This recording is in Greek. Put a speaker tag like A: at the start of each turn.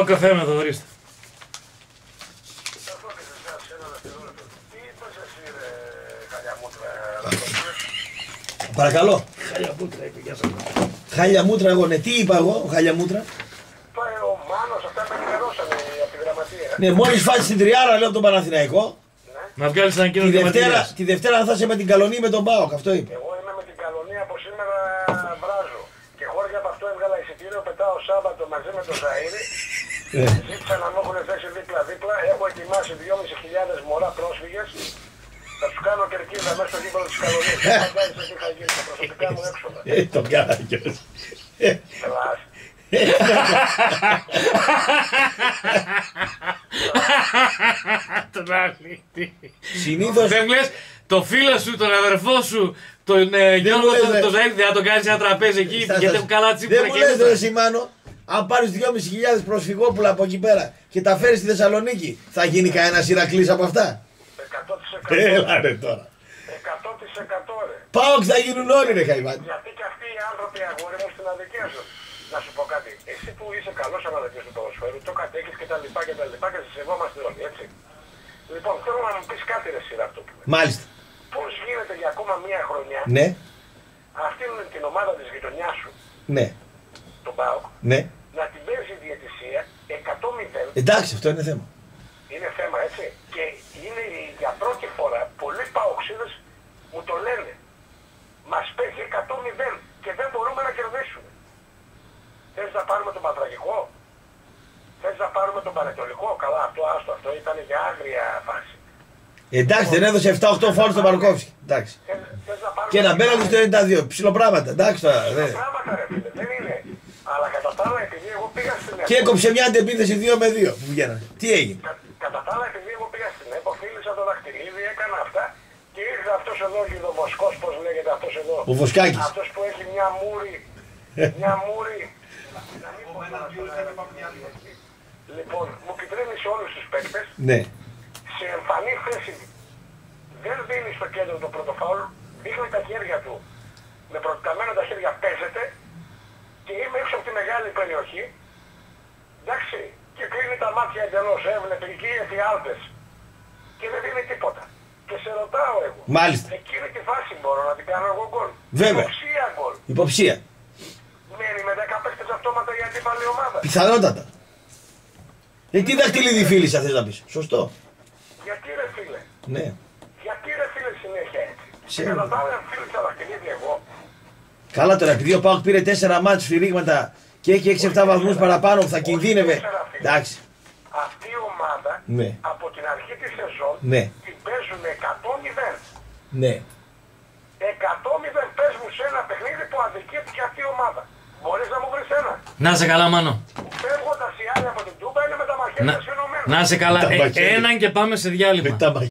A: Πάω καφέ με το ορίστε.
B: Αυτό και σε εσάς, ένα δευτερόλεπτο. Τι είπες εσύ ρε Καλιαμούτρα,
C: Παρακαλώ.
A: Χάλια πούτρα είπε, γεια σας.
C: Χάλια μούτρα εγώ, ναι. Τι είπα εγώ, χάλια μούτρα.
B: Πάει ο Μάνος, αυτά με ενημερώσανε από τη γραμματεία.
C: Ναι, μόλις φάσεις την τριάρα λέω από τον Παναθηναϊκό.
A: Να βγάλεις ένα κοινό
C: Της Δευτέρα,
A: διαβατήριο.
C: τη Δευτέρα θα είσαι με την καλονή με τον Πάοκ, αυτό είπε.
B: Εγώ είμαι με την καλονία από σήμερα βράζω. Και χώρια από αυτό έβγαλα εισιτήριο, πετάω Σάββατο μαζί με τον Ζαΐρη.
C: Ε,
B: Ζήτησα να μου έχουν θέσει δίπλα-δίπλα. Έχω ετοιμάσει 2.500 μωρά πρόσφυγες. Θα τους κάνω κερκίδα μέσα στο γήπεδο της καλονίας. Δεν φαντάζεσαι τι θα γίνει στα προσωπικά μου έξοδα.
C: ε, τον κάνα κιόλας.
B: Ελλάς.
A: Τον αλήτη.
C: Συνήθως
A: Δεν λες το φίλο σου, τον αδερφό σου, τον ε, Γιώργο,
C: μου λες,
A: τον
C: ρε.
A: το Ζαΐρ, δεν θα τον κάνεις ένα τραπέζι εκεί,
C: Στάστα,
A: γιατί έχουν καλά τσίπουρα
C: Δεν μου
A: και
C: λες
A: νύχτα.
C: ρε Σιμάνο, αν πάρεις 2.500 προσφυγόπουλα από εκεί πέρα και τα φέρεις στη Θεσσαλονίκη, θα γίνει κανένα Ηρακλής από αυτά;
B: 100%.
C: Έλα ρε τώρα.
B: 100% ρε.
C: Πάοκ θα γίνουν όλοι ρε Χαϊβάτη.
B: Γιατί και αυτοί οι άνθρωποι αγόρι μου στην αδικία σου. Να σου πω κάτι. Εσύ που είσαι καλός αναδικία του ποδοσφαίρου, το κατέχεις και τα λοιπά και τα λοιπά και σε σεβόμαστε όλοι, έτσι. Λοιπόν, θέλω να μου πεις κάτι ρε σειρά αυτό που
C: Μάλιστα.
B: Πώς γίνεται για ακόμα μία χρονιά
C: Ναι,
B: αυτήν την ομάδα της γειτονιάς σου,
C: ναι,
B: τον ΠΑΟΚ,
C: ναι.
B: να την παίζει η διαιτησία 100-0
C: Εντάξει, αυτό είναι θέμα.
B: είναι θέμα έτσι. Και είναι η- για πρώτη φορά πολλοί παοξίδες μου το λένε. Μας παίζει 100-0 και δεν μπορούμε να κερδίσουμε. Θες να πάρουμε τον Πατραγικό. Θες να πάρουμε τον Πανετολικό; Καλά αυτό άστο αυτό ήταν για άγρια φάση.
C: Εντάξει, δεν έδωσε 7-8 φάουλ στον Παρκόφσκι. Εντάξει.
B: Θες, θες να πάρουμε
C: Και ένα μπέλαντι στο 92. Ψιλοπράγματα. Εντάξει τώρα. ναι.
B: Πράγματα ρε φίλε, δεν είναι. Αλλά κατά τα άλλα επειδή εγώ πήγα στην
C: Και έκοψε μια αντεπίθεση 2 με 2 που βγαίνανε. Τι έγινε;
B: Κα, κατά τα άλλα, επειδή εγώ πήγα στην ΕΠΟ, φίλησα το δαχτυλίδι, έκανα αυτά και ήρθε αυτός εδώ ο Γιδομοσκός, πώς λέγεται αυτός εδώ.
C: Ο Βοσκάκης.
B: Αυτός που έχει μια μούρη. μια μούρη. Να μην πω τώρα στον αέρα. Λοιπόν, μου κοιτρίνει σε όλους τους παίκτες,
C: Ναι.
B: σε εμφανή θέση δεν δίνει στο κέντρο το πρώτο φάουλ, δείχνει τα χέρια του. Με προταμένα τα χέρια παίζεται και είμαι έξω από τη μεγάλη περιοχή. Εντάξει, και κλείνει τα μάτια εντελώς, έβλεπε εκεί εφιάλτες. Και δεν δίνει τίποτα. Και σε ρωτάω εγώ.
C: Μάλιστα.
B: Εκείνη τη φάση μπορώ να την κάνω εγώ γκολ;
C: Βέβαια.
B: Υποψία γκολ.
C: Υποψία.
B: Μένει με 10 παίκτες αυτόματα η αντίπαλη ομάδα.
C: Πιθανότατα. Ε, τι δαχτυλίδι φίλησα θες να πεις; Σωστό.
B: Γιατί ρε φίλε;
C: Ναι.
B: Γιατί ρε φίλε συνέχεια έτσι; Και
C: Ξέρω.
B: κατά τα άλλα φίλησα δαχτυλίδι εγώ.
C: Καλά τώρα, επειδή ο Πάοκ πήρε 4 μάτς σφυρίγματα και έχει 6-7 βαθμούς παραπάνω που θα κινδύνευε. Εντάξει.
B: Αυτή η ομάδα
C: Ναι.
B: από την αρχή της σεζόν
C: Ναι.
B: την παίζουν 100-0.
C: Ναι.
B: 100-0 πες μου σε ένα παιχνίδι που αδικείται και αυτή η ομάδα. Μπορείς να μου βρεις ένα.
A: Να σε καλά, Μάνο.
B: Φεύγοντας οι άλλοι από την Τούμπα είναι με τα
A: Να,
B: μαχαίρια συνωμένα.
A: να σε καλά.
C: Τα
A: Ε,
C: μαχαίρια.
A: έναν και πάμε σε διάλειμμα.
C: Με τα